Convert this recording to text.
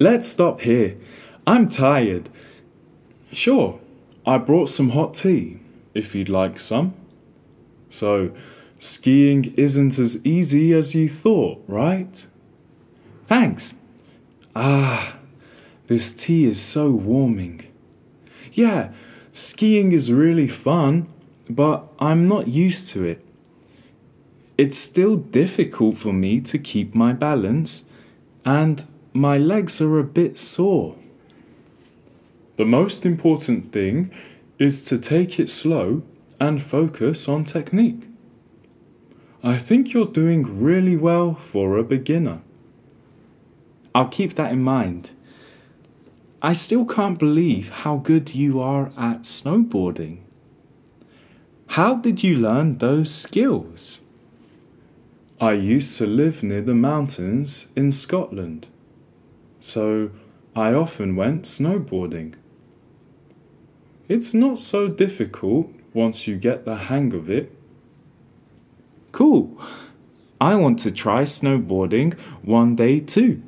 let's stop here. I'm tired. Sure, I brought some hot tea, if you'd like some. So, skiing isn't as easy as you thought, right? Thanks. Ah, this tea is so warming. Yeah, skiing is really fun, but I'm not used to it. It's still difficult for me to keep my balance, and my legs are a bit sore. The most important thing is to take it slow and focus on technique. I think you're doing really well for a beginner. I'll keep that in mind. I still can't believe how good you are at snowboarding. How did you learn those skills? I used to live near the mountains in Scotland, so I often went snowboarding. It's not so difficult once you get the hang of it. Cool. I want to try snowboarding one day too.